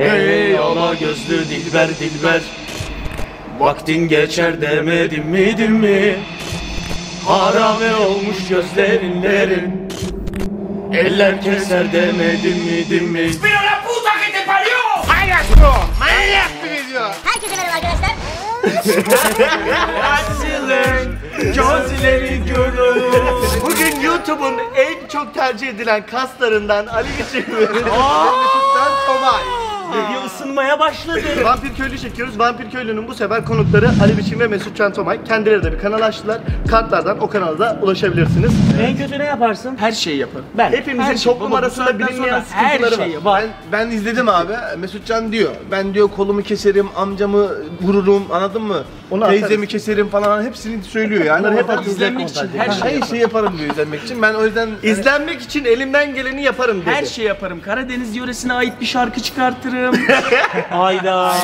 Hey ala gözlü dilber dilber. Vaktin geçer demedim mi dim mi? Harame olmuş gözlerinlerin Eller keser demedim mi dim mi? Herkese merhaba arkadaşlar. Gözleri görür Bugün YouTube'un en çok tercih edilen kaslarından Ali Biçim ve Tomay. Video ısınmaya başladı Vampir Köylü çekiyoruz. Vampir Köylü'nün bu sefer konukları Ali Biçim ve Mesut Can Tomay. Kendileri de bir kanal açtılar. Kartlardan o kanala da ulaşabilirsiniz. En kötü ne yaparsın? Her şeyi yaparım. Ben Hepimizin Her şey, toplum baba, bu arasında saatten bilinmeyen sonra her sıkıntıları var. şeyi var. Ben, ben izledim abi. Mesutcan diyor. Ben diyor kolumu keserim, amcamı vururum anladın mı? Onu Teyzemi atarız. keserim falan hepsini söylüyor yani. Onları hep atacak izlenmek için her şey her şeyi yaparım diyor izlenmek için. Ben o yüzden İzlenmek için elimden geleni yaparım dedi. Her şey yaparım. Karadeniz yöresine ait bir şarkı çıkartırım. Hayda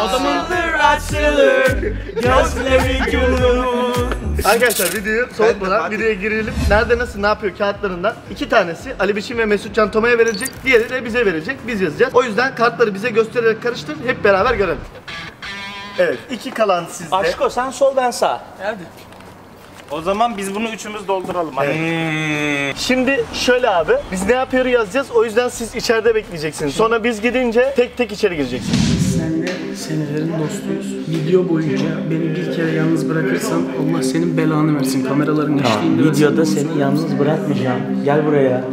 Adamın açılır Gözleri görür Arkadaşlar videoyu soğutmadan videoya girelim. Nerede nasıl ne yapıyor kağıtlarından. iki tanesi Ali Biçim ve Mesut Can Toma'ya verilecek. Diğeri de bize verecek. Biz yazacağız. O yüzden kartları bize göstererek karıştır. Hep beraber görelim. Evet iki kalan sizde. Aşko sen sol ben sağ Hadi. O zaman biz bunu üçümüz dolduralım. Hadi. Şimdi şöyle abi biz ne yapıyor yazacağız. O yüzden siz içeride bekleyeceksiniz. Sonra biz gidince tek tek içeri gireceksiniz. Senle senelerin dostuyuz. Video boyunca beni bir kere yalnız bırakırsan Allah senin belanı versin. Kameraların eşliğinde. ve Videoda sen- seni yalnız bırakmayacağım Gel buraya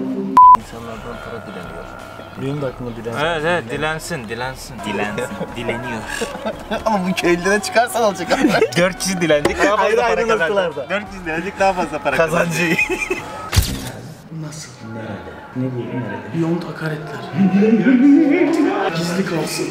Evet evet dilensin dilensin. Dilensin. Dileniyor. ama bu köylülere çıkarsan alacak abi. 400 dilendik daha fazla Ayrı para ayrı kazanacak. noktalarda. 400 dilendik daha fazla para kazanacak. Kazancı. Nasıl? Ne diyeyim nerede? Yont hakaretler. Gizli kalsın.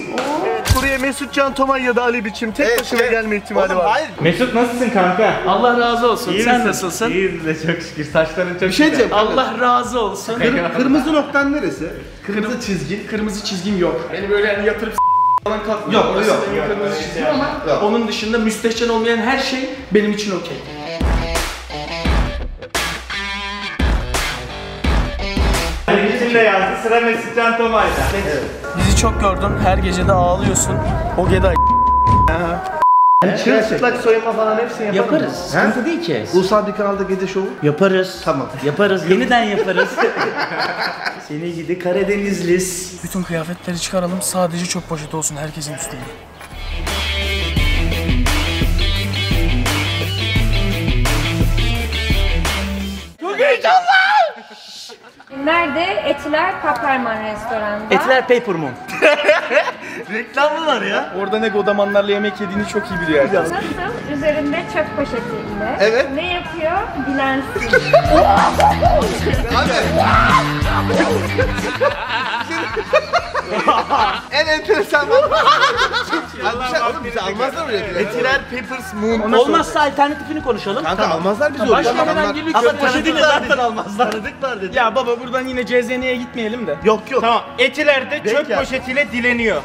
Buraya Mesut Can Tomay ya da Ali Biçim tek başına gelme ihtimali Oğlum var. hayır. Mesut nasılsın kanka? Allah razı olsun. Sen nasılsın? İyiyiz de çok şükür. Saçların çok Bir şey diyeceğim. Allah razı olsun. Kır- kırmızı noktan neresi? Kırmızı çizgin. Kırmızı çizgim yok. Beni böyle yani yatırıp falan kalkmıyor. Yok, Orası yok, yok. kırmızı çizgim ama onun dışında müstehcen olmayan her şey benim için okey. Bizimle yazdı sıra Mesut Can Tomay'da. Bizi çok gördün. Her gece de ağlıyorsun. O geda Çırılçıplak soyunma falan hepsini yaparım. Yaparız Sıkıntı değil ki Ulusal bir kanalda gece şovu. Yaparız Tamam. Yaparız yeniden yaparız Seni gidi Karadenizlis Bütün kıyafetleri çıkaralım. Sadece çöp poşeti olsun herkesin üstünde. Nerede? Etiler Paperman restoranda. Etiler Paper Moon Reklam mı var ya? Orada ne godamanlarla yemek yediğini çok iyi biliyor herkes. Nasıl? Üzerinde çöp poşetiyle. Evet. Ne yapıyor? Dilensin. En enteresan oğlum bizi almazlar oraya bile. Etiler Papers Moon. Olmazsa alternatifini konuşalım Kanka almazlar bizi oraya. Başlamadan girdik Ama poşetiyle tanıdıklar zaten almazlar. Tanıdıklar dedi. Ya baba buradan yine CZN'ye gitmeyelim de. Yok yok. Tamam Etiler'de Denk çöp ya. poşetiyle dileniyor.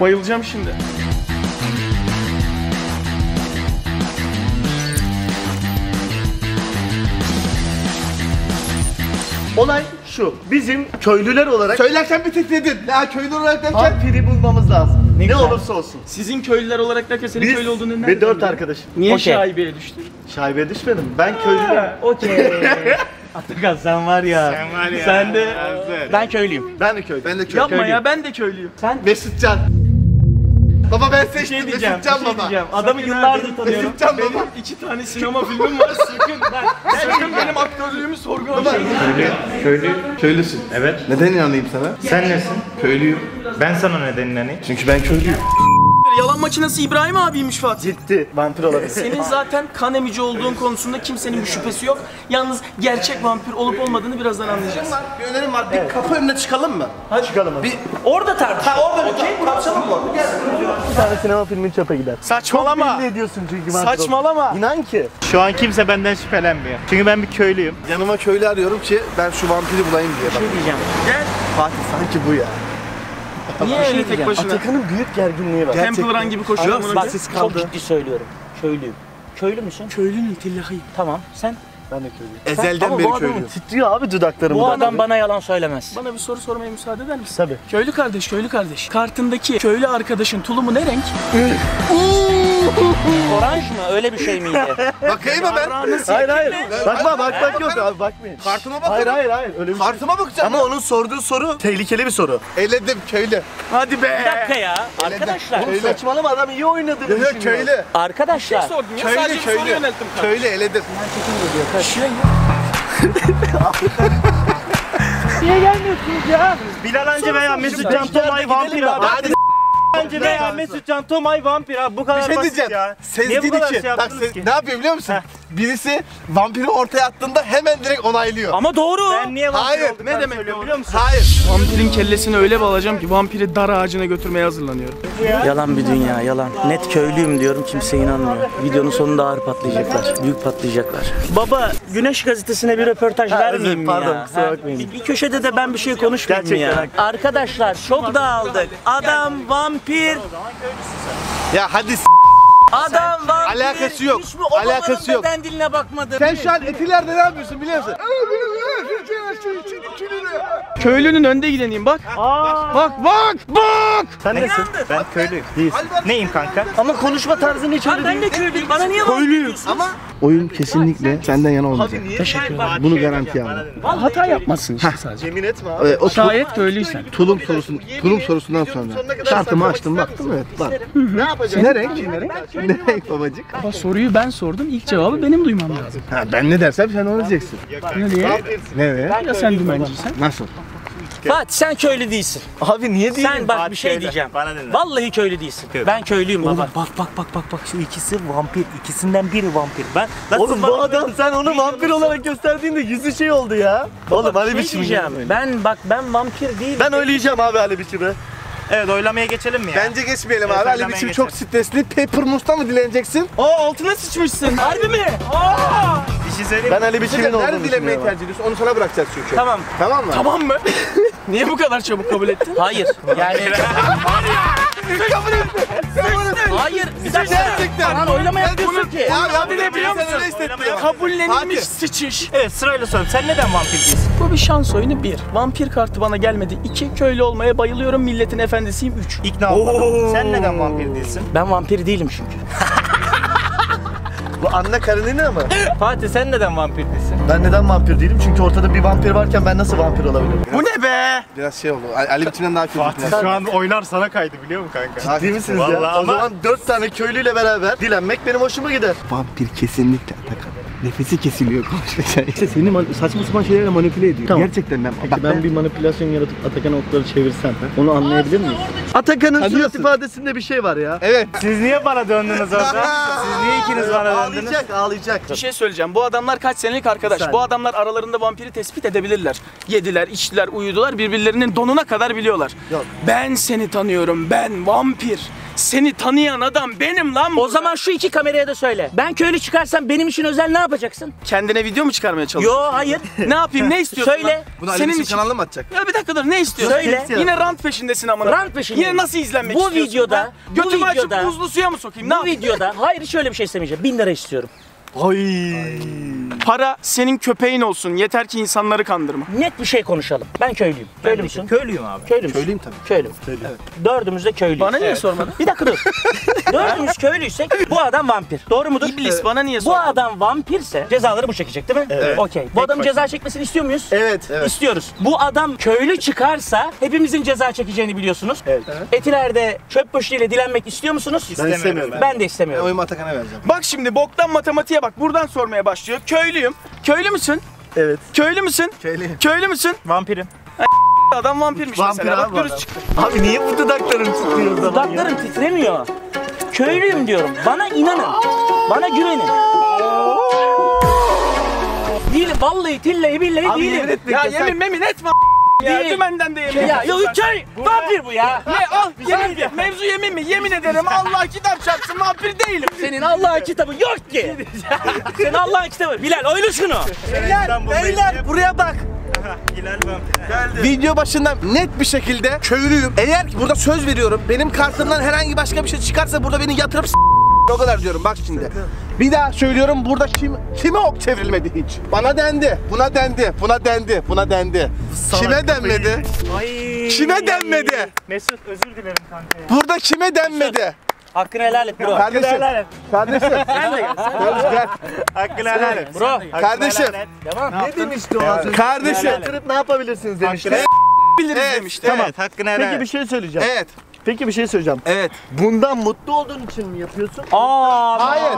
Bayılacağım şimdi. Olay şu. Bizim köylüler olarak Söylerken bir tek dedin. Ya köylü olarak derken. vampiri bulmamız lazım. Ne, güzel. olursa olsun. Sizin köylüler olarak derken senin Biz köylü olduğunu nereden ve dört arkadaşım. Niye Okey. şaibeye düştün? Şaibeye düşmedim. Ben köylüyüm. Okey Atakan sen var ya Sen var ya. Sen de. Ben köylüyüm Ben de köylüyüm. Ben de köylü. Yapma ya ben de köylüyüm. Mesut Can. Baba ben seçtim. şey diyeceğim, Mesut Can bir şey baba. diyeceğim. Adamı yıllardır tanıyorum. Mesut Can baba. Benim iki tane sinema filmim var sakın. sakın benim aktörlüğümü sorgulamayın. Köylü. Köylüsün. Evet. Neden inanayım sana? Sen nesin? Köylüyüm. Ben sana neden inanayım? Çünkü ben köylüyüm. Yalan makinesi İbrahim abiymiş Fatih. Gitti. Vampir olabilir. Senin zaten kan emici olduğun konusunda kimsenin bir şüphesi yok. Yalnız gerçek vampir olup olmadığını birazdan anlayacağız. Bir önerim var. Bir kapı önüne çıkalım mı? Hadi çıkalım hadi. Bir Orada tartış Ha orada bir tartışalım mı? Gel. Bir tane sinema filmin çöpe gider. Saçmalama. Belli ediyorsun çünkü vampir Saçmalama. İnan ki. Şu an kimse benden şüphelenmiyor. Çünkü ben bir köylüyüm. Yanıma köylü arıyorum ki ben şu vampiri bulayım diye. Bak Ne diyeceğim Fatih sanki bu ya. Niye öyle tek başına? Atakan'ın büyük gerginliği var. Temple Run gibi koşuyor Ama bak Çok ciddi söylüyorum Köylüyüm Köylü müsün? Köylünün tillahıyım. Tamam sen Ben de köylüyüm. Ezelden Ama beri bu adamın köylüyüm. Titriyor abi dudaklarım. Bu adam bana yalan söylemez. Bana bir soru sormaya müsaade eder misin? Tabii. Köylü kardeş, köylü kardeş. Kartındaki köylü arkadaşın tulumu ne renk? Oranj mı? Öyle bir şey miydi? Bakayım hemen. Hayır hayır. Bakma bakmak yok abi bakmayın. Kartıma bak. Hayır hayır hayır öyle bir şey. Kartıma bakacağım. Ama onun sorduğu soru tehlikeli bir soru. Eledim köylü. Hadi be. Bir dakika ya. Arkadaşlar. Oğlum saçmalama adam iyi oynadı. Yok köylü. Arkadaşlar. Sordum ya, Köylü sadece bir soru köylü. yönelttim. Köylü eledim. Bilal Hancı veya Mesut Can Tomay vampir abi. Hadi Hancı veya Mesut Can Tomay vampir abi. Bu kadar bir şey basit diyeceğim. ya. Niye Sezgin bu kadar için. şey Bak yaptınız se- ki? ne yapıyor biliyor musun? Birisi vampiri ortaya attığında hemen direkt onaylıyor. Ama doğru. Ben niye vampir Hayır, olduklarını ne demek söylüyorum biliyor musun? Hayır. Vampirin kellesini öyle bağlayacağım ki vampiri dar ağacına götürmeye hazırlanıyorum. Yalan bir dünya yalan. Net köylüyüm diyorum kimse inanmıyor. Videonun sonunda ağır patlayacaklar. Büyük patlayacaklar. Baba Güneş gazetesine bir röportaj Ha, vermeyeyim mi pardon, ya? kusura Ha, bakmayın. Bir, bir köşede de ben bir şey konuşmayayım mı ya? Arkadaşlar çok dağıldık. Adam vampir. Ya hadi s- Adam vampir. Alakası yok. Hiç mi o babanın Alakası yok. beden diline bakmadın? sen şu an etilerde ne yapıyorsun biliyor musun? Köylünün önde gideneyim bak. Bak bak bak. Sen nesin? Ben köylüyüm. Değilsin. Neyim kanka? Ama konuşma tarzın hiç öyle ben değil. de köylüyüm. Bana niye vampir Ama oyun kesinlikle senden yana olmayacak. Bunu garantiye aldım. Hata yapmazsın işte sadece. Yemin etme abi. Ee, o Şayet köylüysen. tulum sorusun, tulum sorusundan sonra kartımı açtım baktım evet var. Ne yapacaksın? Ne renk? Ne renk? Ne renk babacık? Ama soruyu ben sordum. İlk cevabı benim duymam lazım. Ha, ben ne dersem sen onu diyeceksin. Ne diye? Ne be? Ya sen dümenciysen. Nasıl? Fatih sen köylü değilsin. Abi niye değil? Sen bak bir Fatih şey köylü. diyeceğim. Bana dinle. Vallahi köylü değilsin. Ben köylüyüm baba. bak bak bak bak bak şu ikisi vampir. ikisinden biri vampir. Ben nasıl Oğlum bu adam sen onu vampir olarak gösterdiğinde yüzü şey oldu ya. Oğlum Ali biçimi. diyeceğim? Ben bak ben vampir değilim. Ben oynayacağım abi Ali biçimi. Evet oylamaya geçelim mi ya? Bence geçmeyelim Evet, abi. Ali biçim çok stresli. Paper Moos'tan mı dileneceksin? Aa altına sıçmışsın. Harbi mi? Bir şey söyleyeyim Ben Ali biçimin Nerede olduğunu dilenmeyi düşünüyorum. tercih ediyorsun? Onu sana bırakacağız çünkü. Tamam. Tamam mı? Tamam mı? Niye bu kadar çabuk kabul ettin? Hayır. Yani Hayır. Bir dakika. Gerçekten. Lan oylama yapıyorsun ki. Ya ya bir ne biliyor sen musun? Kabullenilmiş sıçış. Evet sırayla sorayım. Sen neden vampir değilsin? Bu bir şans oyunu bir. Vampir kartı bana gelmedi. İki köylü olmaya bayılıyorum. Milletin efendisiyim. Üç. İkna olmadım. Sen neden vampir değilsin? Ben vampir değilim çünkü. Bu Anna Karenina mı? Fatih sen neden vampir değilsin? Ben neden vampir değilim? Çünkü ortada bir vampir varken ben nasıl vampir olabilirim? Bu ne be? Biraz şey oldu. Ali, biçimden daha kötü. Şu an oylar sana kaydı biliyor musun kanka? Ciddi misiniz ya? Vallahi O ama- zaman dört tane köylüyle beraber dilenmek benim hoşuma gider. Vampir kesinlikle Atakan. Nefesi kesiliyor konuşurken. İşte seni saçma sapan şeylerle manipüle ediyor. Tamam. Gerçekten ben. Peki ben bir manipülasyon yaratıp Atakan'a okları çevirsem onu anlayabilir miyim? Atakan'ın surat ifadesinde bir şey var ya. Evet. Siz niye bana döndünüz orada? Siz niye ikiniz bana döndünüz? Ağlayacak, ağlayacak. Bir şey söyleyeceğim. Bu adamlar kaç senelik arkadaş. saniye. Bu adamlar aralarında vampiri tespit edebilirler. Yediler, içtiler, uyudular. Birbirlerinin donuna kadar biliyorlar. Yok. Ben seni tanıyorum. Ben vampir. Seni tanıyan adam benim lan. O zaman şu iki kameraya da söyle. Ben köylü çıkarsam benim için özel ne yapacaksın? kendine video mu çıkarmaya çalışıyorsun? Yo hayır. Ne yapayım? Ne istiyorsun? Söyle. lan? Bunu Ali Senin için. kanalına mı atacak? Ya bir dakika dur ne istiyorsun? Söyle. Yine rant peşindesin amına. Rant peşindeyim. Yine nasıl izlenmek Bu istiyorsun? videoda- ha? bu Götümü videoda- açıp buzlu suya mı sokayım? Ne Bu yapayım? videoda hayır hiç öyle bir şey istemeyeceğim. Bin lira istiyorum. Para senin köpeğin olsun. Yeter ki insanları kandırma. Net bir şey konuşalım. Ben köylüyüm. Köylü müsün? Köylüyüm abi. Köylü müsün? Köylüyüm tabii. Köylü. Dördümüz de köylüyüz. Bana niye sormadın? Bir dakika dur. Dördümüz köylüysek bu adam vampir. Doğru mudur? İblis bana niye Bu sormadın? adam vampirse cezaları bu çekecek değil mi? Evet. Okey. Bu adamın ceza çekmesini istiyor muyuz? Evet. İstiyoruz. Bu adam köylü çıkarsa hepimizin ceza çekeceğini biliyorsunuz. Evet. Etilerde çöp poşetiyle dilenmek istiyor musunuz? Ben istemiyorum. Ben de Ben istemiyorum. oyumu Atakan'a vereceğim. Bak şimdi boktan matematiğe bak. Buradan sormaya başlıyor. Köylüyüm. Köylü müsün? Evet. Köylü müsün? Köylüyüm. Köylü müsün? Vampirim. Adam vampirmiş Vampir mesela. abi Bak dürüst adam. çıktı. Abi niye bu dudakların titriyor o zaman ya? Dudaklarım titremiyor. Köylüyüm diyorum. Bana inanın. Bana güvenin. Değilim. Vallahi tillahi billahi Abi yemin değilim. etmek Ya yasak. yemin memin etme ya. Değil. Dümenden de yemin Ya et. yok köy. Vampir bu ya. Ne al yemin. Mevzu yemin mi? Yemin ederim Allah kitap çarpsın vampir değilim. Senin Allah'ın kitabı yok ki. Senin Allah'ın kitabı. Bilal oyna şunu. Beyler, beyler Buraya bak. Hilal. Video başından net bir şekilde köylüyüm. Eğer ki burada söz veriyorum benim kartımdan herhangi başka bir şey çıkarsa burada beni yatırıp O kadar diyorum bak şimdi. Bir daha söylüyorum burada kim kime ok çevrilmedi hiç? Bana dendi, buna dendi, buna dendi, buna dendi. Kime denmedi? Ay. Kime denmedi? Mesut özür dilerim kanka ya. Burada kime denmedi? Hakkını helal et bro. Kardeşim, helal et. kardeşim. Kardeşim, gel. Hakkını helal et. Bro. Kardeşim. Ne demişti o az önce? Kardeşim. Kırıp ne yapabilirsiniz demişti. Biliriz demişti. Tamam. Evet hakkını helal Peki bir şey söyleyeceğim. Evet. Peki bir şey söyleyeceğim. Evet. Bundan mutlu olduğun için mi yapıyorsun? Aa. Hayır.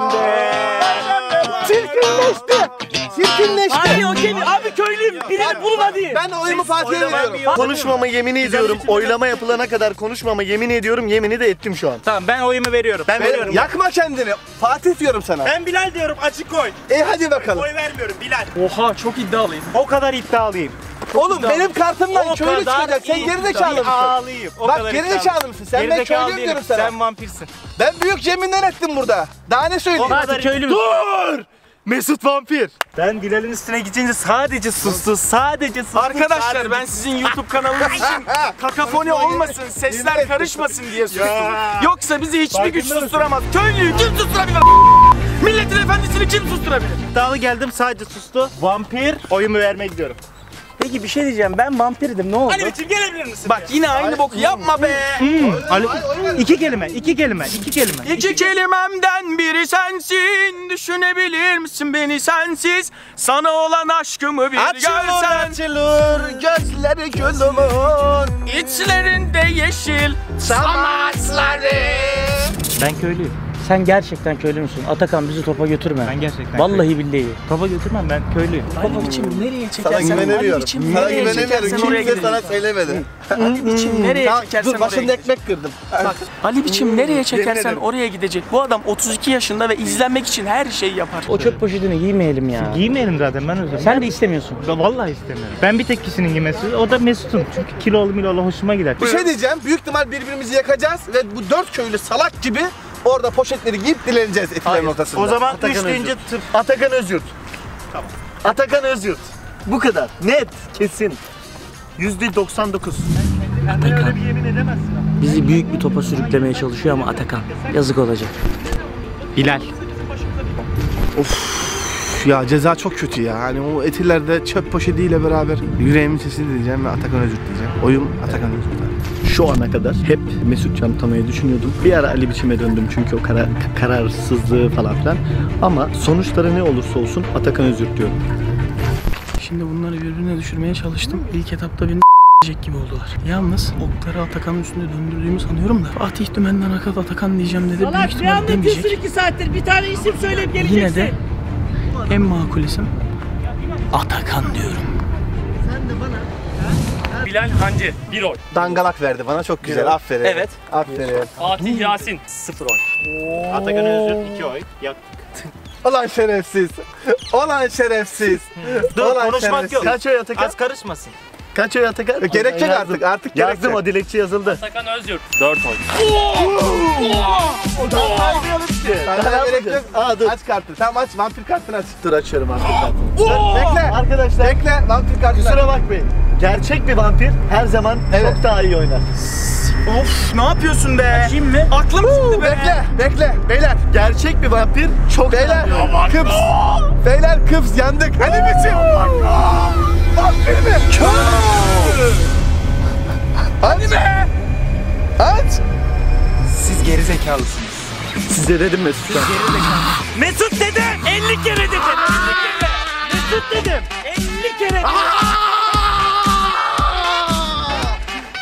Çirkinleşti. Çirkinleşti. Abi okey mi? Abi köylüyüm. Birini bulun hadi. Ben oyumu Fatih'e veriyorum. Konuşmama yemin ediyorum. Oylama yapılana kadar konuşmama yemin ediyorum. Yemini de ettim şu an. Tamam ben oyumu veriyorum. Ben veriyorum. Yakma kendini. Fatih diyorum sana. Ben Bilal diyorum açık koy. E hadi bakalım. Oy vermiyorum Bilal. Oha çok iddialıyım. O kadar iddialıyım. Oğlum benim kartımdan O köylü kadar çıkacak. Sen iyi- gerizekalı mısın? İddialıyım. O Bak kadar gerizekalı mısın? Sen ben Gerizekalı köylüyüm değilim. diyorum sana. Sen vampirsin. Ben büyük yeminler ettim burada. Daha ne söyleyeyim? Kadar köylü Dur! Mesut vampir. Ben Bilal'in üstüne gidince sadece sustu. Sadece sustu. Arkadaşlar ben sizin YouTube kanalınız için kakafoni olmasın, sesler karışmasın diye sustum. Yoksa bizi hiçbir güç susturamaz. Köylüyü kim susturabilir? Milletin efendisini kim susturabilir? iddialı geldim sadece sustu. Vampir oyumu vermeye gidiyorum. Peki bir şey diyeceğim. Ben vampirdim. Ne oldu? Ali biçim gelebilir misin? Bak yine aynı boku yapma be. Ali, iki kelime, iki kelime, iki kelime. İki kelimemden biri sensin Düşünebilir misin beni sensiz Sana olan aşkımı bir görsen açılır gözleri gülümün İçlerinde yeşil Ben köylüyüm. Sen gerçekten köylü müsün? Atakan bizi topa götürme. Ben gerçekten Vallahi billahi. Topa götürmem ben köylüyüm. Ali biçim nereye Sana çekersen Ali güvenemiyorum. biçim Sana nereye güvenemiyorum. çekersen oraya Kimse sana gidecek söylemedi. Ali biçim nereye Tamam, çekersen dur oraya başında gidecek ekmek kırdım. Ali biçim nereye çekersen ederim. oraya gidecek Bu adam 32 yaşında ve izlenmek için her şeyi yapar O çöp poşetini giymeyelim ya. Giymeyelim zaten ben özür Sen de istemiyorsun. Ben vallahi istemiyorum. Ben bir tek kişinin giymesi, o da Mesut'un. Çünkü kilolu milolu hoşuma gider. Bir şey diyeceğim. Büyük ihtimal birbirimizi yakacağız ve bu dört köylü salak gibi orada poşetleri giyip dileneceğiz etilerin ortasında. O zaman Atakan üç deyince Özgür. tıp. Atakan Özyurt. Tamam. Atakan Özyurt. Bu kadar. Net. Kesin. Yüzde 99. Atakan bir yemin edemezsin ama. Bizi büyük bir topa sürüklemeye çalışıyor ama Atakan. Yazık olacak. Bilal. Ya ceza çok kötü ya. Hani o etilerde çöp poşetiyle beraber yüreğimin sesini diyeceğim ve Atakan Özgür diyeceğim. Oyum Atakan Özgür'den. Şu ana kadar hep Mesut Can Tamay'ı düşünüyordum. Bir ara Ali Biçim'e döndüm çünkü o karar, kararsızlığı falan filan. Ama sonuçları ne olursa olsun Atakan Özgür diyorum. Şimdi bunları birbirine düşürmeye çalıştım. İlk etapta beni s**ecek gibi oldular. Yalnız okları Atakan'ın üstünde döndürdüğümü sanıyorum da Fatih Dümen'den Akat Atakan diyeceğim dedi. Büyük Salak ne ihtimal demeyecek. iki saattir? Bir tane isim söyleyip geleceksin. Yine de en makul isim Atakan diyorum. Bilal Hancı 1 oy. Dangalak verdi bana çok güzel. Aferin. Evet. Aferin. Fatih Yasin 0 oy. Atakan Özgür 2 oy. Yak. Olan şerefsiz. Olan şerefsiz. Dur Olan konuşmak şerefsiz. yok. Kaç oy Atakan? Az karışmasın. Kaç oy Atakan? Gerek yok artık. Artık gerek Yazdım o dilekçe yazıldı. Atakan Özyurt 4 oy. Sana gerek yok. Aa dur. Aç kartı. Tamam aç. Vampir kartını aç. Dur açıyorum vampir kartını. Bekle. Arkadaşlar Bekle. Vampir kartını kusura bakmayın. Gerçek bir vampir her zaman Evet. çok daha iyi oynar. Of ne yapıyorsun be? Kim mi? Aklım çıktı be. Bekle. Bekle. Beyler. Gerçek bir vampir çok Beyler. daha iyi oynar. Kıps. Beyler kıps yandık. Hadi biçim. Mi? Hadi be. Aç. Siz geri zekalısınız. Size dedim Mesut Can. Mesut dedim. 50 kere dedim. 50 kere. Mesut dedim. 50 kere dedim.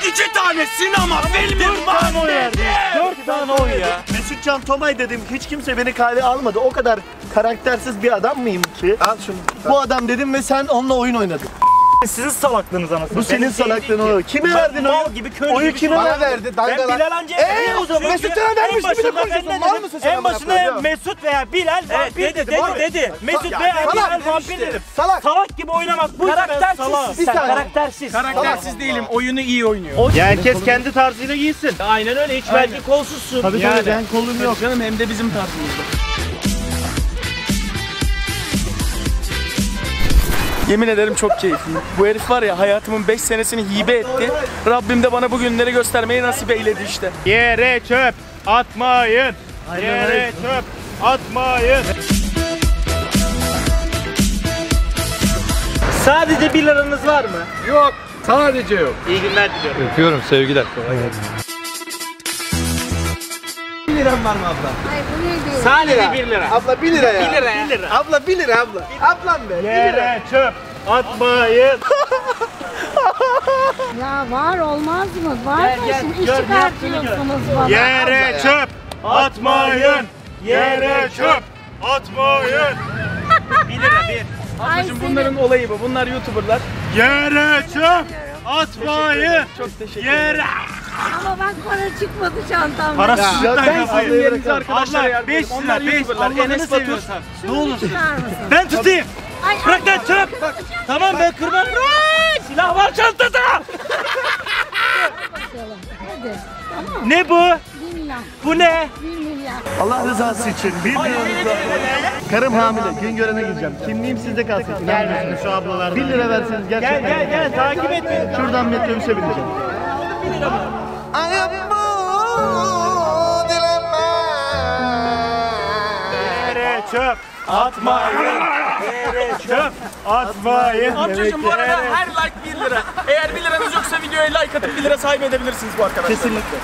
İki tane sinema filmi Dört tane oy verdi. Dört tane oy ya. Mesut Can Tomay dedim. Hiç kimse beni kale almadı. O kadar karaktersiz bir adam mıyım ki? Al şunu. Bu adam dedim ve sen onunla oyun oynadın. Sizin salaklığınız anasını. Bu senin salaklığın ki. o. Kime verdin oyu? gibi köylü Oyu gibi kime Bana verdi. Ben. Bilal Hancı'ya Eee o zaman Mesut Can'a vermiş gibi de konuşuyorsun. Mal mısın sen? En amına koyayım? Mesut veya Bilal vampir dedi, dedi, dedi. Mesut Ya, veya salak Bilal vampir dedim. Salak. Salak gibi oynamak bu Karaktersiz salak. Bir sen saniye. karaktersiz. Karaktersiz değilim. Oyunu iyi oynuyor. Ya herkes kendi tarzıyla giysin. Aynen öyle hiç belki kolsuzsun. Tabii tabii ben kolum yok. Canım hem de bizim tarzımızda. Yemin ederim çok keyifliyim. Bu herif var ya hayatımın 5 senesini hibe etti. Rabbim de bana bu günleri göstermeyi nasip eyledi işte. Yere çöp atmayın. Yere çöp atmayın. Sadece 1 liranız var mı? Yok. Sadece yok. İyi günler diliyorum. Öpüyorum sevgiler. 1 liran var mı abla? Hayır bu ne diyor? Sadece 1 lira. Abla 1 lira ya. 1 lira ya. Abla 1 lira abla. Ablam be. 1 lira. Yere çöp atmayın. Ya var olmaz mı? Var Gel, mı gel, şimdi iş çıkartıyorsunuz bana. Yere çöp atmayın. Yere çöp atmayın. 1 lira 1. Ay Ablacım senin- bunların olayı bu. Bunlar YouTuber'lar. Yere çöp atmayın. Çok teşekkür Yere. Ama bak para çıkmadı çantamdan. Parasızlıktan Ben yapmayın. sizin yerinize arkadaşlara Abla, yardım beş ederim. lira, Onlar beş. YouTuber'lar. Allah'ını Enes Batur. seviyorsan. Şunu çıkar mısın? Ben tutayım. Ay, Bırak lan çöp. Tamam ben kırmam. Bırak! Silah var çantada. bakalım. Hadi. Tamam. Ne bu? Bin lira. Bu ne? Bir milyar. Allah rızası için bir Karım hamile. Gün görene gideceğim. Kimliğim sizde kalsın. Gelmesin şu ablalardan. 1 lira verseniz gerçekten. Gel gel gel takip et beni. Şuradan metrobüse bineceğim. Çöp atmayın. Çöp atmayın. Amcacım bu arada her like 1 lira. Eğer 1 liranız yoksa videoya like atıp 1 lira sahibi edebilirsiniz bu arkadaşlar. Kesinlikle.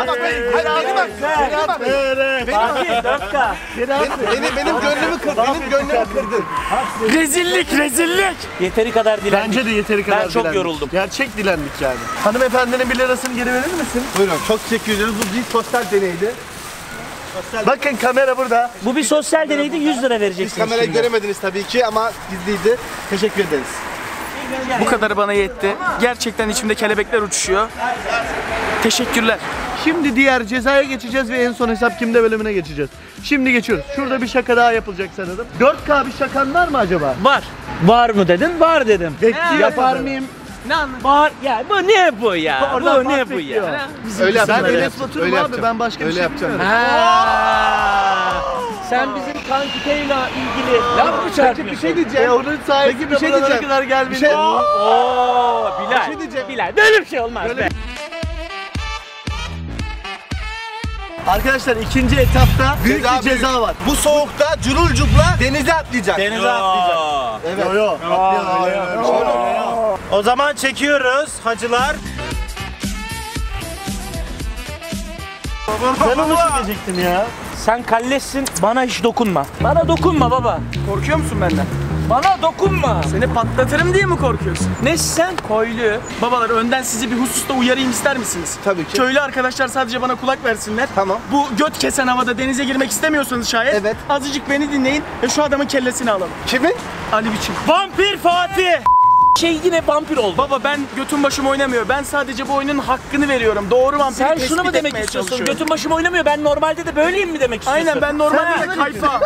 Ama benim, hayır benim bak. Benim bak. Bir dakika. Benim, benim gönlümü kırdın. Benim gönlümü kırdın. Rezillik rezillik. Yeteri kadar dilendik. Bence de yeteri kadar Ben çok dilendik. yoruldum. Gerçek dilendik yani. Hanımefendinin 1 lirasını geri verir misin? Buyurun. Çok teşekkür ediyoruz. Bu bir sosyal deneydi. Bakın kamera burada. Bu bir sosyal deneydi 100 lira Siz vereceksiniz kamerayı şimdi. göremediniz tabii ki ama gizliydi. Teşekkür ederiz. Bu kadarı bana yetti. Gerçekten içimde kelebekler uçuşuyor. Teşekkürler. Şimdi diğer cezaya geçeceğiz ve en son hesap kimde bölümüne geçeceğiz. Şimdi geçiyoruz. Şurada bir şaka daha yapılacak sanırım. 4K bir şakan var mı acaba? Var. Var mı dedin? Var dedim. Bekliyor yapar mı? mıyım? Ne anladın? Var. Ya bu ne bu ya? Oradan bu ne bu ya? Öyle Ben yapacağım. öyle Enes yapacağım, Batur'um öyle abi yapacağım. ben başka bir Öyle şey yapacağım. bilmiyorum. Ha. Sen bizim kankiteyle ilgili laf mı Peki bir çarpıyorsun? şey E diyeceğim. onun sayesinde Peki bir şey diyeceğim. kadar gelmedi. Bir şey- Oo, Bilal. Bir şey diyeceğim. Bilal böyle bir şey olmaz be. Arkadaşlar ikinci etapta büyük Ceza bir ceza var. Bu soğukta curul cupla denize atlayacak. Denize atlayacak. Evet. Yo yo. O zaman çekiyoruz hacılar. Ben onu söyleyecektim ya. Sen kalleşsin bana hiç dokunma. Bana dokunma baba. Korkuyor musun benden? Bana dokunma. Seni patlatırım diye mi korkuyorsun? Ne sen? Koylu. Babalar önden sizi bir hususta uyarayım ister misiniz? Tabii ki. Köylü arkadaşlar sadece bana kulak versinler. Tamam. Bu göt kesen havada denize girmek istemiyorsanız şayet Evet. azıcık beni dinleyin ve şu adamın kellesini alalım. Kimin? Ali biçim. Vampir Fatih. Şey yine vampir oldu. Baba ben götüm başım oynamıyor. Ben sadece bu oyunun hakkını veriyorum. Doğru vampiri Sen şunu mu demek istiyorsun? Götüm başım oynamıyor. Ben normalde de böyleyim mi demek istiyorsun? Aynen ben normalde de kayfa.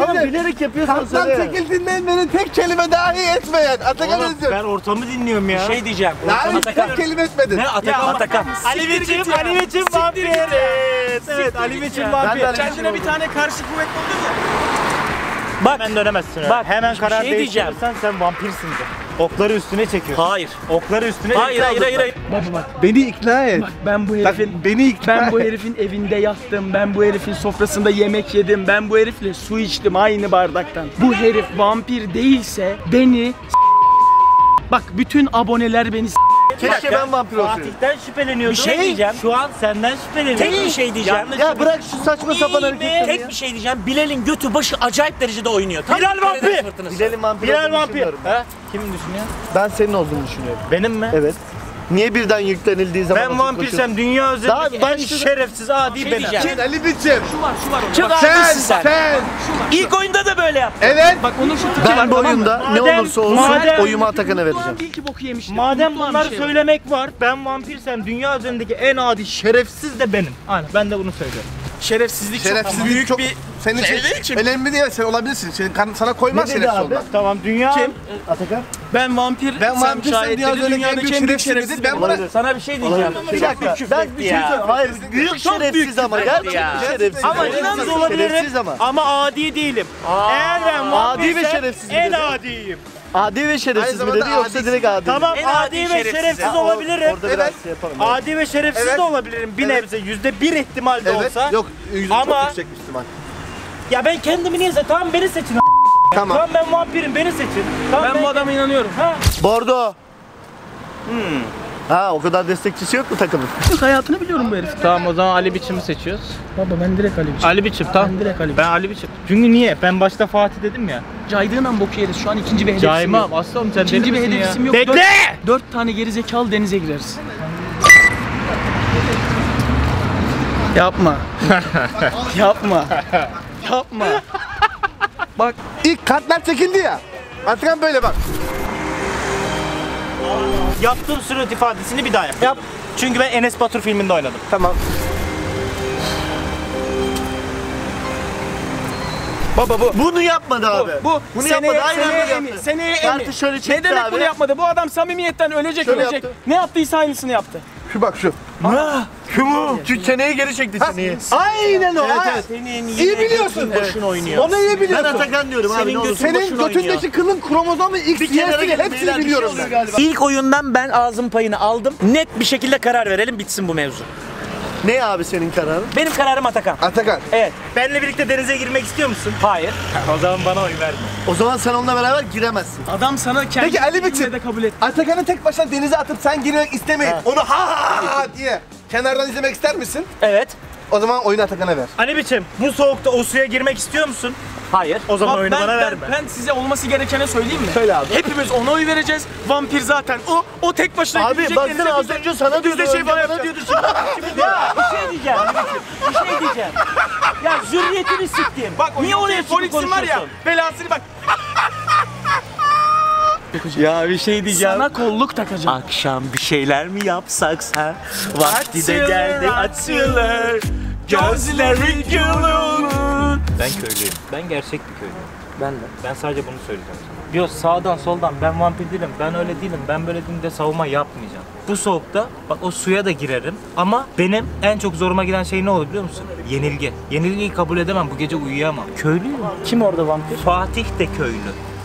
Ama bilerek yapıyorsun Kaptan söyle. çekildiğinden beri tek kelime dahi etmeyen Atakan Oğlum, Özgür. ben ortamı dinliyorum ya. Şey diyeceğim. Daha Atakan. tek kelime etmedin. Ne Atakan Atakan. Ali biçim. Ali biçim vampir. Evet, Ali biçim vampir. Kendine bir tane karşı kuvvet buldun ya. Bak. Hemen dönemezsin. Bak, Hemen karar şey değiştirirsen sen vampirsin de. Okları üstüne çekiyorsun. Hayır. Okları üstüne Hayır hayır hayır. hayır. Beni ikna et. Ben bu Bak herifin beni ikna ben bu et. herifin evinde yattım. Ben bu herifin sofrasında yemek yedim. Ben bu herifle su içtim aynı bardaktan. Bu herif vampir değilse beni s- Bak bütün aboneler beni s- Keşke ben vampir olsaydım. Fatih'ten şüpheleniyordum. Bir şey diyeceğim. Şu an senden şüpheleniyorum. Tek bir şey diyeceğim. Yanlış Ya bırak şu saçma sapan hareketleri? Tek bir şey diyeceğim. Bilal'in götü başı acayip derecede oynuyor. Tam Bilal Karadeniz vampir. fırtınası. Bilal'in vampir Bilal olduğunu vampir. düşünüyorum. Ha? Kim düşünüyor? Ben senin olduğunu düşünüyorum. Benim mi? Evet. Niye birden yüklenildiği zaman Ben vampirsem dünya Daha üzerindeki en başta- şerefsiz adi Şey benim. diyeceğim. Ali biçim. Şu var şu var orada. Çok Bak, Sen, sen. sen. İlk oyunda da böyle yaptın. Evet. bak onun şu tiki Ben var bu tamam mı? oyunda ne Madem- olursa olsun madem- oyumu Atakan'a vereceğim. ki boku yemiştir. Madem bunları bir şey var. söylemek var, ben vampirsem dünya üzerindeki en adi şerefsiz de benim. Aynen ben de bunu söylüyorum. Şerefsizlik, çok Şerefsizlik büyük çok- bir Senin Şey için değil ki. önemli değil. Sen olabilirsin. Senin kan- sana koymaz Ne dedi şerefsiz abi? olmak. Tamam dünya Kim? Atakan. Ben vampir. Ben vampirsem dünya üzerindeki en büyük şerefsiz Ben buna Sana bir şey diyeceğim. Bir dakika. Ben bir şey söyleyeyim. Hayır. Büyük şerefsiz ama. Gerçekten şerefsiz. ama Şerefsiz ama. olabilirim Şerefsiz ama. ama adi değilim. Eğer ben Adi ve şerefsiz bir en adiyim. Adi ve şerefsiz mi dedi yoksa direkt adi mi? Tamam En adi adi ve şerefsiz. or- olabilirim. Orada biraz Evet. şey yapalım. Adi ve şerefsiz Evet. de olabilirim bir Evet. nebze. Yüzde bir ihtimalde Evet. olsa. Yok yüzde Ama- çok yüksek ihtimal. Ya ben kendimi neyse tamam beni seçin. Tamam. Tamam ben vampirim beni seçin. Tamam, Ben bu adama inanıyorum. Ha. Bordo. Ha o kadar destekçisi yok mu takımın? Yok hayatını biliyorum bu herif. Tamam o zaman Ali Biçim'i seçiyoruz. Baba ben direkt Ali Ali Biçim tamam. Ben direkt Ali Ben Ali Biçim. Çünkü niye? Ben başta Fatih dedim ya. Caydığın an boku yeriz. Şu an ikinci bir hedefim Caymam. yok. Aslanım sen İkinci deli bir misin ya? hedefim yok. Bekle! Dört, dört tane gerizekalı denize gireriz. Yapma. Yapma. Yapma. Bak ilk kartlar çekildi ya. Atakan böyle bak. Yaptığım surat ifadesini bir daha yap. Yap. Çünkü ben Enes Batur filminde oynadım. Tamam. Baba bu. Bunu yapmadı abi. Bu Bunu seneye, yapmadı. Aynen seneye böyle emin. yaptı. Seneye Kartı şöyle Ne çekti demek abi. bunu yapmadı? Bu adam samimiyetten ölecek Şöyle ölecek. yaptı. Ne yaptıysa aynısını yaptı. Şu bak şu. Şu mu? Şu çeneyi geri çekti çeneyi. Aynen o. Evet, evet. Senin İyi biliyorsun. boşuna oynuyor. Onu iyi Ben biliyorsun. Atakan diyorum abi ne olursun. Senin götündeki kılın kromozomu X, gelin, hepsini şey biliyorum ben. galiba. İlk oyundan ben ağzım payını aldım. Net bir şekilde karar verelim bitsin bu mevzu. Ne abi senin kararın? Benim kararım Atakan. Atakan. Evet. Benle birlikte denize girmek istiyor musun? Hayır. o zaman bana oy verme. O zaman sen onunla beraber giremezsin. Adam sana kendi Peki Ali Biçim. de kabul et. Atakan'ı tek başına denize atıp sen girmek istemeyin. Onu ha ha ha diye kenardan izlemek ister misin? Evet. O zaman oyunu Atakan'a ver. Ali biçim bu soğukta o suya girmek istiyor musun? Hayır. O zaman Bak, oyunu ben, bana ben, verme. ben size olması gerekeni söyleyeyim mi? Söyle abi. Hepimiz ona oy vereceğiz. Vampir zaten o. O tek başına Abi gidecek baksana denize, az biz önce sana biz diyordu. de şey bana yapacağız. diyordu. ya bir şey diyeceğim. Biçim. Bir şey diyeceğim. Ya zürriyetini siktim. Bak o Niye oraya çıkıp var ya belasını bak. Ya bir şey diyeceğim. Sana kolluk takacağım. Akşam bir şeyler mi yapsak ha? Vakti de geldi açılır. Gözleri gülür. Ben köylüyüm. Ben gerçek bir köylüyüm. Ben de. Ben sadece bunu söyleyeceğim sana. Diyor sağdan soldan ben vampir değilim, ben öyle değilim, ben böyle değilim de savunma yapmayacağım. Bu soğukta bak o suya da girerim ama benim en çok zoruma giden şey ne olur biliyor musun? Yenilgi. Yenilgiyi kabul edemem, bu gece uyuyamam. Köylüyüm. Kim orada vampir? Fatih de köylü.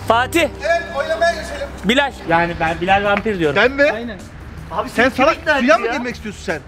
Fatih. Evet oylamaya geçelim. Bilal. Yani ben Bilal vampir diyorum. Ben mi? Aynen. Abi Sen salak suya mı girmek istiyorsun sen?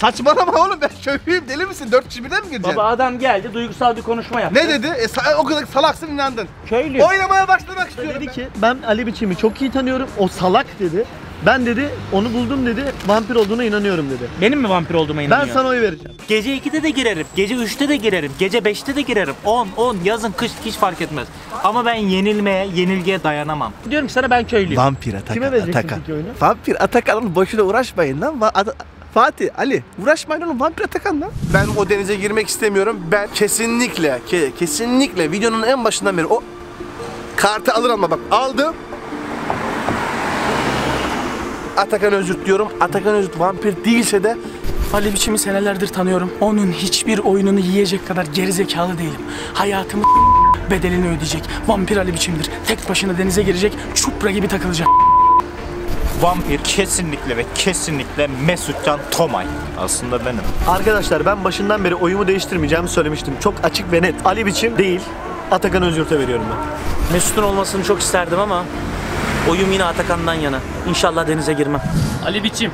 Saçmalama oğlum ben köylüyüm deli misin? Dört kişi birden mi gireceksin? Baba adam geldi duygusal bir konuşma yaptı. Ne dedi? E, sa- o kadar salaksın inandın. Köylü. Oynamaya başlamak istiyorum. Dedi ben. ki ben Ali Biçim'i çok iyi tanıyorum. O salak dedi. Ben dedi onu buldum dedi. Vampir olduğuna inanıyorum dedi. Benim mi vampir olduğuma Ben inanıyorsun? sana oy vereceğim. Gece 2'de de girerim, gece 3'te de girerim, gece 5'te de girerim. 10, 10, yazın, kış hiç fark etmez. Ama ben yenilmeye, yenilgiye dayanamam. Diyorum ki sana ben köylüyüm. Vampir Atakan. Kime vereceksin Atakan. peki oyunu? Vampir Atakan oğlum boşuna uğraşmayın lan. Va- At- Fatih, Ali uğraşmayın oğlum Vampir Atakan lan. Ben o denize girmek istemiyorum. Ben kesinlikle, ke- kesinlikle videonun en başından beri o kartı alır ama bak aldım. Atakan Özürt diyorum. Atakan Özürt vampir değilse de Ali biçimi senelerdir tanıyorum. Onun hiçbir oyununu yiyecek kadar gerizekalı değilim. Hayatımı bedelini ödeyecek. Vampir Ali biçimdir. Tek başına denize girecek, çupra gibi takılacak. Vampir kesinlikle ve kesinlikle Mesutcan Tomay. Aslında benim. Arkadaşlar ben başından beri oyumu değiştirmeyeceğimi söylemiştim. Çok açık ve net. Ali Biçim değil. Atakan Özgürt'e veriyorum ben. Mesut'un olmasını çok isterdim ama oyum yine Atakan'dan yana. İnşallah denize girmem. Ali Biçim.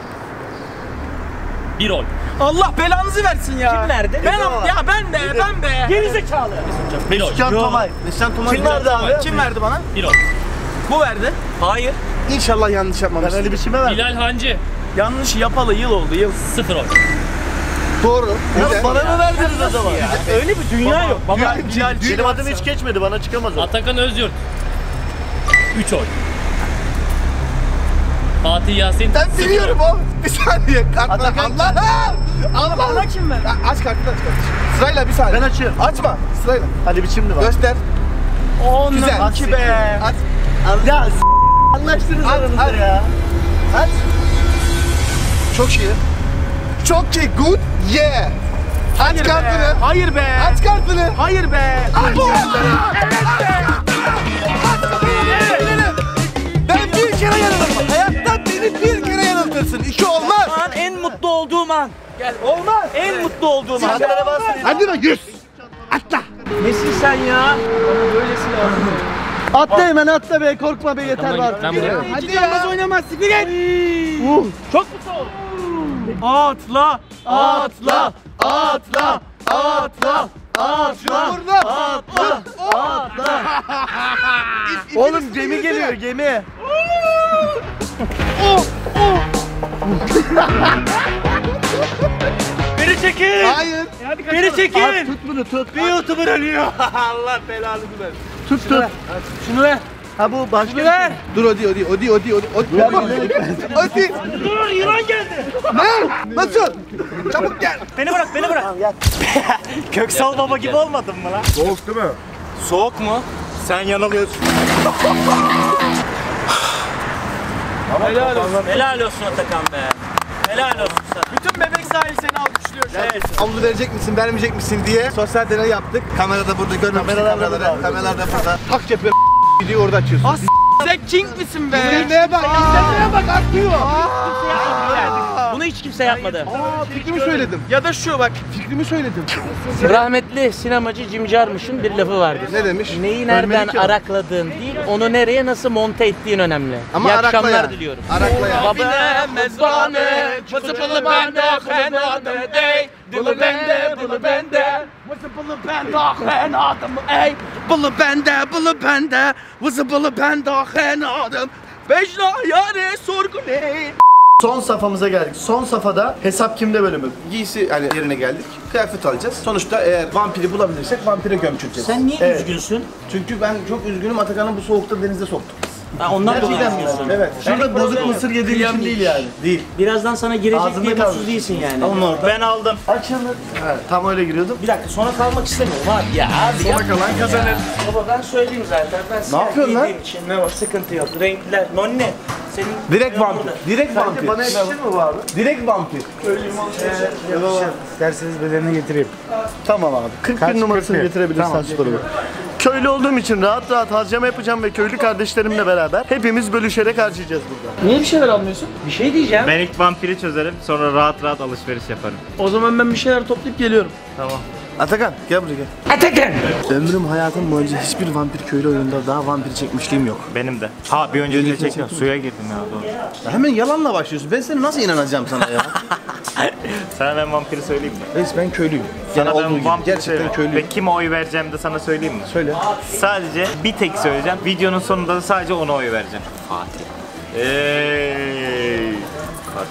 Bir oy. Allah belanızı versin ya. Kim verdi? Ben ya ben de ben de. Gerizekalı. Bir oy. Can Tomay. Can Tomay. Kim verdi abi? Kim verdi bana? Bir oy. Bu verdi. Hayır. İnşallah yanlış Ben yapmamışsın. Ali Biçim'e verdim. Bilal Hancı. Yanlış yapalı yıl oldu yıl. Sıfır oy. Doğru. Ya Güzel. bana mı verdiniz o zaman? Öyle bir dünya yok. Baba Bilal, Benim adım hiç geçmedi. Bana çıkamaz o. Atakan Özyurt. Üç oy. Fatih Yasin. Ben biliyorum oğlum. Bir saniye. Kartlar. Atakan- Allah'ım. Allah'ım. Bana kim verdi? Aç kartını aç kardeşim. Sırayla bir saniye. Ben açıyorum. Açma. Sırayla. Ali Biçim'di var. Göster. Güzel. Ondan ki be. Aç. Ya s- anlaştınız At, aranızda at. ya. Aç. Çok iyi. Çok iyi. Good. Yeah. Aç Hayır be. kartını. Hayır be. Aç kartını. Hayır be. Ben bir kere yanılırım. Hayatta beni bir kere yanıltırsın. İki olmaz. an en mutlu olduğum an. Gel. Olmaz. En mutlu olduğum an. Hadi bak yüz. Atla. Nesin sen ya? Böylesi lazım. Atla hemen atla be korkma be yeter var. Ben buraya. Hadi ya. oynamaz. Siktir git. Çok mu soğuk? Atla, atla, atla, atla, atla, atla, atla. Oğlum gemi geliyor gemi. Beni çekin. Hayır. Beni çekin. Abi tut bunu tut. Bir YouTuber ölüyor. Allah belanı versin. Tut tut. Şunu ver. Ha bu başka Şunu ver. Dur Odi Odi Odi Odi Odi Odi. Odi. Dur yılan geldi. Ne? Nasıl? Çabuk gel. Beni bırak, beni bırak. Köksal baba gibi olmadın mı lan? Soğuk değil mi? Soğuk mu? Sen yanılıyorsun. Helal olsun. Helal olsun Atakan be. Helal olsun sana. Bütün bebek sahil seni alkışlıyor şu an. Havlu verecek misin, vermeyecek misin diye sosyal deney yaptık. Kamera da burada görmemişsin Kameralar da kameraları. Kameralar da burada. Tak yapıyor gidiyor orada açıyorsun. Sen king misin be? İzlemeye bak, izlemeye bak artıyor. Bunu hiç kimse yapmadı. Aa, fikrimi söyledim. Ya da şu bak. Fikrimi söyledim. Rahmetli sinemacı Jim Jarmusch'un bir lafı vardır. Ne demiş? Neyi nereden ya. arakladığın değil, onu nereye nasıl monte ettiğin önemli. Ama İyi arakla akşamlar yani. diliyorum. Arakla ya. Baba mezbane, Mızıpılı bende, fena dey. Bılı bende, bılı bende. Mızıpılı bende, fenadım ey. Bılı bende, bılı bende. Mızıpılı bende, fenadım. Vecna yare sorgu ne? Son safhamıza geldik. Son safhada hesap kimde bölümü. Giysi hani yerine geldik. Kıyafet alacağız. Sonuçta eğer vampiri bulabilirsek vampire gömçüreceğiz. Sen niye Evet. üzgünsün? Çünkü ben çok üzgünüm Atakan'ı bu soğukta denize soktum. Ha, ondan dolayı üzgünsün. Evet. Şurada bozuk mısır yediğim için değil yani. Değil. Birazdan sana girecek Ağzında diye kalmış. mutsuz değilsin yani. Alın orada. Ben aldım. Açılır. Evet, tam öyle giriyordum. Bir dakika sonra kalmak istemiyorum abi. Ya abi Sona kalan kazanır. Baba ben söyleyeyim zaten. Ben siyah yapıyorsun lan? giydiğim için ne var sıkıntı yok. Renkler, nonne. Senin Direkt vampir. Direkt vampir. Bana yakışır mı bu abi? Direkt vampir. İsterseniz bedenini getireyim. Tamam abi. 41 numarasını getirebilirsen süper olur. Köylü olduğum için rahat rahat harcama yapacağım ve köylü kardeşlerimle beraber hepimiz bölüşerek harcayacağız burada. Niye bir şeyler almıyorsun? bir şey diyeceğim. Ben ilk vampiri çözerim sonra rahat rahat alışveriş yaparım. O zaman ben bir şeyler toplayıp geliyorum. Tamam. Atakan gel buraya gel. Atakan! Ömrüm hayatım boyunca hiçbir vampir köylü oyununda daha vampir çekmişliğim yok. Benim de. Ha bir önceki çektim. Suya girdim ya doğru. Ya hemen yalanla başlıyorsun. Ben sana nasıl inanacağım sana ya? Sana ben vampiri söyleyeyim mi? Reis ben köylüyüm. Yani Sana olduğu ben vampiri Gerçekten söyleyeyim. köylüyüm. Ve kime oy vereceğim de sana söyleyeyim mi? Söyle. Sadece bir tek söyleyeceğim. Videonun sonunda da sadece ona oy vereceğim. Fatih. Eee. Kartı.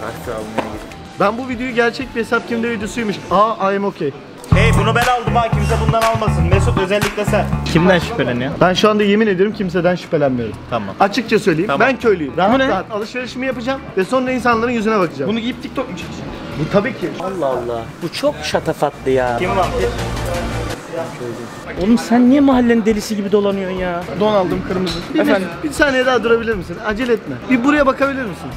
Kartı almaya gittim. Ben bu videoyu gerçek bir hesap kimde videosuymuş. Aa I'm okay. Hey bunu ben aldım ha kimse bundan almasın. Mesut özellikle sen. Kimden şüpheleniyor? Ben şu anda yemin ediyorum kimseden şüphelenmiyorum. Tamam. Açıkça söyleyeyim Tamam. ben köylüyüm. Rahat rahat alışverişimi yapacağım ve sonra insanların yüzüne bakacağım. Bunu giyip TikTok mu çekeceksin? Bu tabii ki. Allah Allah. Bu çok şatafatlı ya. Kim vampir? Oğlum sen niye mahallenin delisi gibi dolanıyorsun ya? Don aldım kırmızı. Bir, Efendim. bir saniye daha durabilir misin? Acele etme. Bir buraya bakabilir misin?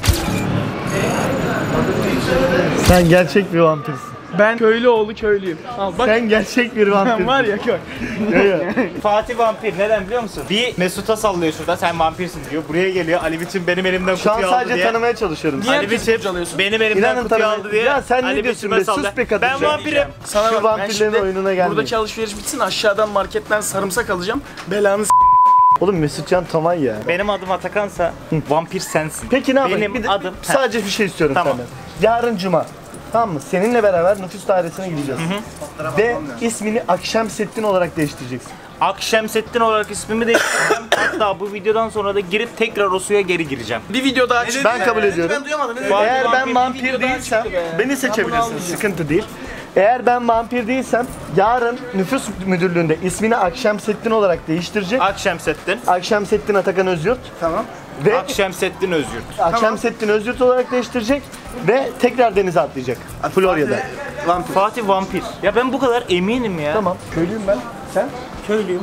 Sen gerçek bir vampirsin. Ben köylü oğlu köylüyüm. Al bak. Sen gerçek bir Ben vampirsin. var ya ya. Fatih vampir. Neden biliyor musun? Bir Mesut'a sallıyor şurada sen vampirsin diyor. Buraya geliyor Ali biçim benim elimden Şu an kutuyu aldı sadece diye. tanımaya çalışıyorum. Niye Ali biçim kurcalıyorsun? benim elimden İnanın kutuyu tanımaya- aldı diye. Ya sen ne Ali diyorsun biçime be? Sus be kadın. Ben vampirim. Sana Şu bak, ben vampirlerin şimdi oyununa gelmeyin. Buradaki alışveriş bitsin aşağıdan marketten sarımsak alacağım. Belanı s- Oğlum Mesutcan Tomay ya. Benim adım Atakan'sa vampir sensin. Peki ne yapayım? Benim Bir de- adım... Sadece bir şey istiyorum Tamam. senden. Yarın cuma. Tamam mı? Seninle beraber nüfus dairesine gideceğiz. Ve ismini Akşemseddin olarak değiştireceksin. Akşemseddin olarak ismimi değiştireceğim. Hatta bu videodan sonra da girip tekrar o suya geri gireceğim. Bir video daha çık. Ben kabul ediyorum. Ben duyamadım. Eğer ben vampir değilsem beni Ben seçebilirsin. Sıkıntı değil. Eğer ben vampir değilsem yarın nüfus müdürlüğünde ismini Akşemseddin olarak değiştirecek. Akşemseddin. Akşemseddin Atakan Özyurt. Tamam. Ve Akşemseddin Özyurt. Akşemseddin Özyurt olarak değiştirecek ve tekrar denize atlayacak. Florya'da. Vampir. Fatih vampir. Ya ben bu kadar eminim ya. Tamam. Köylüyüm ben. Sen? Köylüyüm.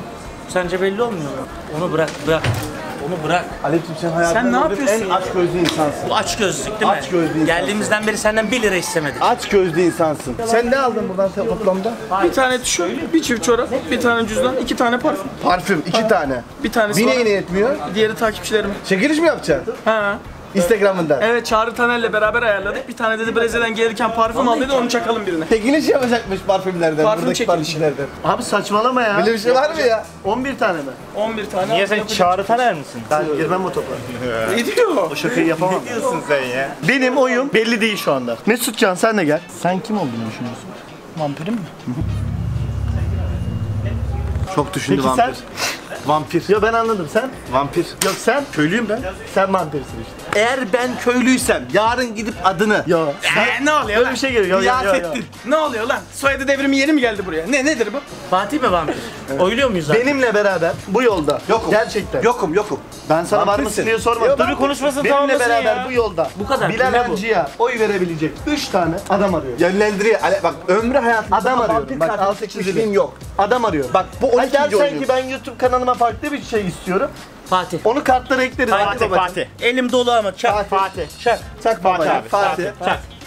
Sence belli olmuyor mu? Onu bırak, bırak. Onu bırak. Aleyküm sen hayatımda Sen ne gördüğüm yapıyorsun En ya? aç gözlü insansın. Bu aç gözlük değil mi? Aç gözlü insansın. Geldiğimizden beri senden 1 lira istemedik. Aç gözlü insansın. Sen ne aldın buradan te- toplamda? Bir tane tişört, bir çift çorap, bir tane cüzdan, iki tane parfüm. Parfüm iki tane. Bir tanesi Bir bana, neyine yetmiyor? diğeri takipçilerime. Çekiliş mi yapacaksın? Ha. Instagram'ından. Evet Çağrı Taner'le beraber ayarladık. Bir tane dedi Brezilya'dan gelirken parfüm al dedi onu çakalım birine. Peki ne şey yapacakmış parfümlerden? Parfüm buradaki çekilişi. parfümlerden. Abi saçmalama ya. Böyle bir şey var mı ya? 11 tane mi? 11 tane. Niye sen. Çağrı Taner misin? Ben girmem o topa. Ne diyor? O şakayı yapamam. Ne diyorsun sen ya? Benim oyum belli değil şu anda. Mesut Can sen de gel. Sen kim olduğunu düşünüyorsun? Vampirim mi? Çok düşündü Peki vampir. sen? Vampir. Yo ben anladım sen. Vampir. Yok sen. Köylüyüm ben. Sen vampirsin işte. Eğer ben köylüysem yarın gidip adını Yo. Ee, ne oluyor Öyle lan? bir şey geliyor. Yo, yo, yo, yo. Riyafettin. Ne oluyor lan? Soyadı devrimi yeni mi geldi buraya? Ne nedir bu? Fatih mi vampir? Oyluyor muyuz abi? Benimle beraber bu yolda. Yokum. Gerçekten. Yokum yokum. Ben sana var mısın diye sormadım. Dur bir konuşmasını Benimle tamamlasın beraber ya. bu yolda Bu kadar. Bilal Ne bu? Hancı'ya oy verebilecek 3 tane adam arıyor. Yönlendiriyor. Ale- Bak ömrü hayatımda Adam arıyorum. Bak, altı çizili. yok. Adam arıyor. Bak bu Ha, 12. dersen oyun. ki ben YouTube kanalıma farklı bir şey istiyorum. Fatih. Onu kartlara ekleriz. Fatih. Fatih. Elim dolu ama çak. Fatih. Çak. Çak Fatih. abi, Fatih. Çak. Fatih.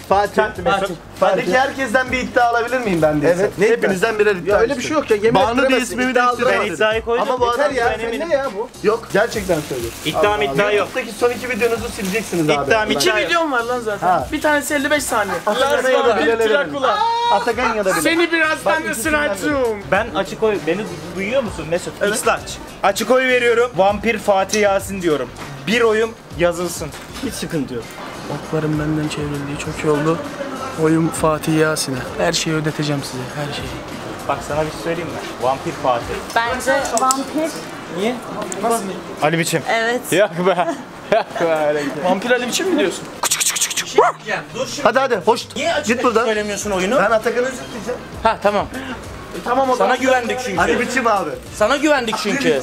Fatih. Peki herkesten bir iddia alabilir miyim ben de? Evet, ne Hepinizden birer iddia Ya öyle bir şey yok ya. Yemin Banu diye ismimi iddia değiştiremezsin. aldıramazsın. İddiayı koydum. Ama bu adam ya. ben ne ya bu? Yok gerçekten söylüyorum. İddiam iddia yok. YouTube'daki son iki videonuzu sileceksiniz abi. İddiam İki videom var lan zaten. Ha. Bir tanesi 55 saniye. Lars Bilal'e verin. Dracula. Atakan ya da benim. Seni birazdan ısıracağım. Ben açık oy, beni du- duyuyor musun Mesut? Evet. Açık oy veriyorum. Vampir Fatih Yasin diyorum. Bir oyum yazılsın. Hiç sıkıntı yok. Oklarım benden çevrildiği çok iyi oldu. Oyum Fatih Yasin'e. Her şeyi ödeteceğim size, her şeyi. Bak sana bir şey söyleyeyim mi? Vampir Fatih. Bence vampir. Niye? Ali biçim. Evet. Yok be. Yok be. Vampir Ali biçim mi diyorsun? Hadi hadi hoş. Git buradan. Söylemiyorsun oyunu. Ben Atakan'ı zıplayacağım. Ha tamam. Tamam o Sana güvendik çünkü. Hadi biçim abi. Sana güvendik çünkü.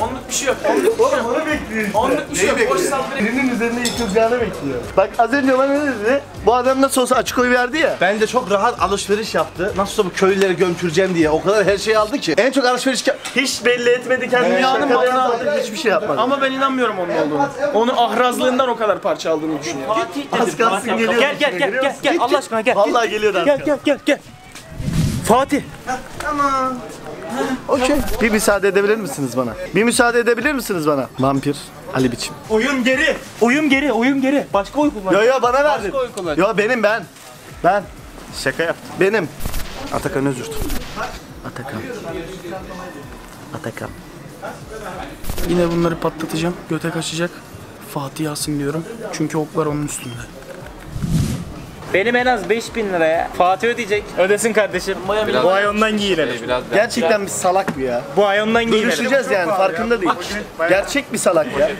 Onluk bir şey yok. Onluk bir şey yok. Onu bekliyor işte. Onluk bir şey yok. Boş saldırı. Birinin üzerine yıkılacağını bekliyor. Bak az önce bana ne dedi? Bu adam nasıl olsa açık oy verdi ya. Bence çok rahat alışveriş yaptı. Nasıl olsa bu köylüleri gömçüreceğim diye. O kadar her şeyi aldı ki. En çok alışveriş yap- Hiç belli etmedi kendini. Dünyanın Şakadan malını aldı. Hiçbir şey yapmadı. Ama ben inanmıyorum onun olduğunu. Onu ahrazlığından o kadar parça aldığını düşünüyorum. Fatih Az dedim. kalsın Fatih. geliyor. Gel gel gel gel gel Allah aşkına gel. Vallahi geliyor da. Gel gel gel gel. Fatih. Okey. Bir müsaade edebilir misiniz bana? Bir müsaade edebilir misiniz bana? Vampir Ali biçim. Oyun geri. Oyun geri. Oyun geri. Başka oy kullan. Yo yo bana verdin. oy kullan. Yo benim ben. Ben. Şaka yaptım. Benim. Atakan Özürt. Atakan. Atakan. Yine bunları patlatacağım. Göte kaçacak. Fatih Yasin diyorum. Çünkü oklar onun üstünde. Benim en az 5000 liraya Fatih ödeyecek. Ödesin kardeşim. Bu ay ondan giyinelim. Gerçekten bir salak bu ya. Bu ay ondan giyinelim. Görüşeceğiz yani farkında değil. Gerçek bir salak ya.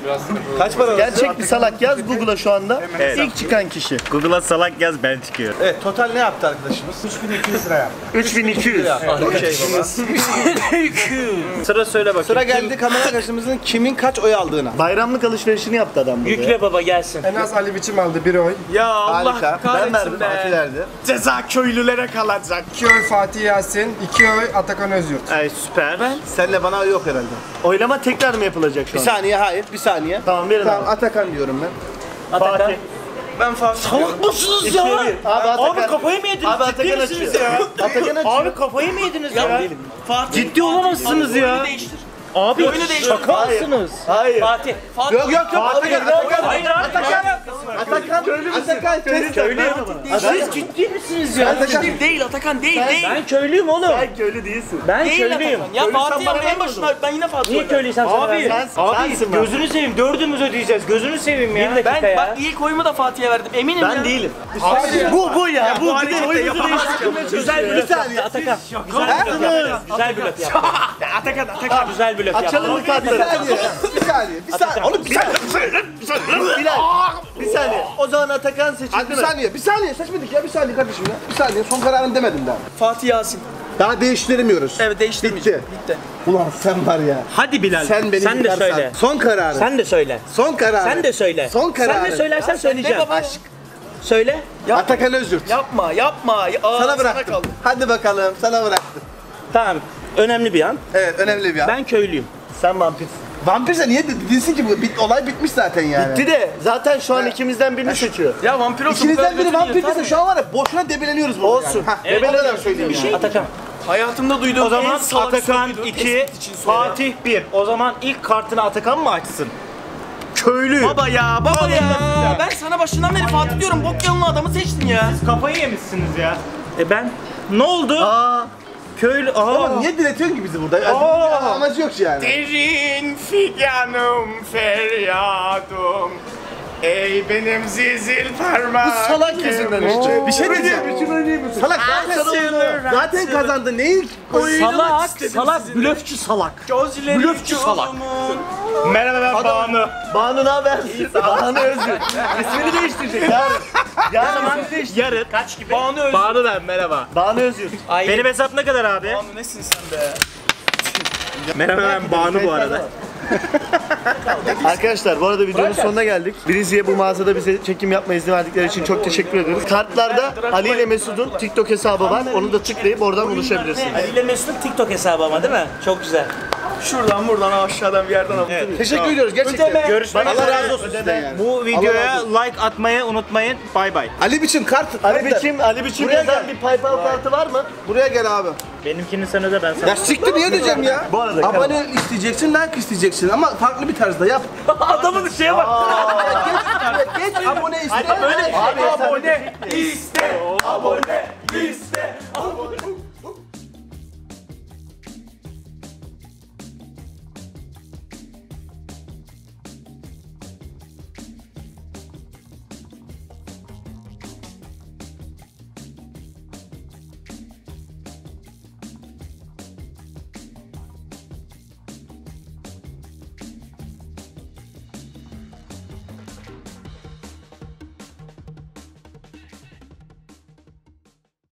Kaç para? Gerçek bir salak yaz Google'a şu anda. İlk çıkan kişi. Google'a salak yaz ben çıkıyorum. Evet total ne yaptı arkadaşımız? 3200 lira yaptı. 3200. Okey baba. Sıra söyle bakayım. Sıra geldi kamera arkadaşımızın kimin kaç oy aldığına. Bayramlık alışverişini yaptı adam burada. ya. Yükle baba gelsin. En az Ali biçim aldı bir oy. Ya Allah Harika. Ben kahretsin Fatih be. verdi. Ceza köylülere kalacak. İki oy Fatih Yasin, iki oy Atakan Özyurt. Ay süper. Senle bana yok herhalde. Oylama tekrar mı yapılacak şu Bir an? saniye hayır bir saniye. Tamam verin Tamam abi. Atakan diyorum ben. Atakan. Ben Fatih diyorum. Mısınız ya? Abi Atakan. Abi kafayı mı yediniz? Abi Atakan açıyor. ya? Atakan açıyor. Abi kafayı mı yediniz ya? Fatih. Ciddi olamazsınız ya. Oyunu değiştir. Abi Oyunu değiştir. şaka Hayır. mısınız? Hayır. Fatih. Fatih. Yok yok yok Atakan Atakan. Hayır abi. Atakan. Atakan. Atakan. kes. Köylü. Siz ciddi misiniz ya? Değil, değil Atakan değil değil. Ben köylüyüm oğlum. Sen köylü değilsin. Ben köylüyüm. Atakan. Ya Köylü Fatih ya en başına ben yine Fatih Niye Abi, vermem? sen- Abi bak. gözünü seveyim dördümüz ödeyeceğiz. Gözünü seveyim ya. Bir dakika Ben ya. bak ilk oyumu da Fatih'e verdim eminim ya. Ben değilim. Abi, Bu bu ya. Bu bir de yapamazsın. değiştirmeye Güzel çalışıyor. Atakan. Güzel bir laf yaptı. Güzel bir yaptı. Atakan Atakan. Güzel bir laf yaptı. Açalım mı kartları? Bir saniye. Bir saniye. Oğlum bir saniye. Bilal. Bir saniye. O zaman Atakan seçildi bir mi? saniye. Bir saniye seçmedik ya. Bir saniye kardeşim ya. Bir saniye. Son kararını demedim daha. Fatih Yasin. Daha değiştiremiyoruz. Evet değiştirmeyeceğim. Bitti. Bitti. Ulan sen var ya. Hadi Bilal. Sen beni Sen de söyle. Son kararı. Sen de söyle. Son kararı. Sen de söyle. Son kararı. Sen de söylersen söyleyeceğim. baba. Aşk. Söyle. Atakan Özürt. Yapma yapma. Ya, aa, Sana bıraktım. kaldı. Hadi bakalım sana bıraktım. Tamam. Önemli bir an. Evet önemli bir an. Ben köylüyüm. Sen vampirsin. Vampirse niye de- değilsin ki bu? Bit, olay bitmiş zaten yani. Bir de zaten şu an ikimizden birini seçiyor. Ya vampir olsun. bu İkinizden biri götünü vampir yırtar değilse mı şu an var ya boşuna debeleniyoruz burada Olsun. yani. Hah, Evet, o kadar söyleyeyim bir yani. şey- Atakan. ya? Hayatımda duyduğum O zaman en salak Atakan sözüydü. 2, Tespit için söyle. Fatih 1. O zaman ilk kartını Atakan mı açsın? köylü. Baba ya baba ya. Ben sana başından beri Fatih diyorum bok yalın adamı seçtin ya. Kafayı yemişsiniz ya. E ben ne oldu? Aa. Köylü aa. Oğlum niye diretiyorsun ki bizi burada? Yani, Aa. amacı yok yani. Derin figanım feryadım. Ey benim zizil parmak. Bu salak yüzünden işte. Bir şey diyeceğim. Salak zaten, zaten kazandı. Neyi? Salak, salak, blöfçü salak. Blöfçü salak. Merhaba ben Banu. Banu ne haber? Banu Özgür. İsmini değiştirecek yarın. Yarın ismini değiştirecek. Yarın kaç gibi? Banu Özgür. Banu ben merhaba. Banu Özgür. Benim hesap ne kadar abi? Banu nesin sen be? Merhaba ben Banu bu arada. Arkadaşlar bu arada videonun sonuna geldik. Brizi'ye bu mağazada bize çekim yapma izni verdikleri için çok teşekkür ediyoruz. Kartlarda Ali ile Mesut'un TikTok hesabı var. Onu da tıklayıp oradan ulaşabilirsiniz. Ali ile Mesut'un TikTok hesabı ama değil mi? Çok güzel. Şuradan buradan aşağıdan bir yerden alıp. Teşekkür ediyoruz gerçekten. Görüşmek Allah razı olsun sizden yani. Bu videoya like atmayı unutmayın. Bay bay. Ali biçim kart. Ali biçim, Ali biçim Buraya yazan gel. bir PayPal kartı var mı? Buraya gel abi. Benimkini sen öde ben sana. Ya siktir niye diyeceğim ya? Bu arada Abone isteyeceksin, like isteyeceksin ama farklı bir tarzda yap. Adamın şeye bak. Geç abone iste. Abi, Abone iste. Abone iste.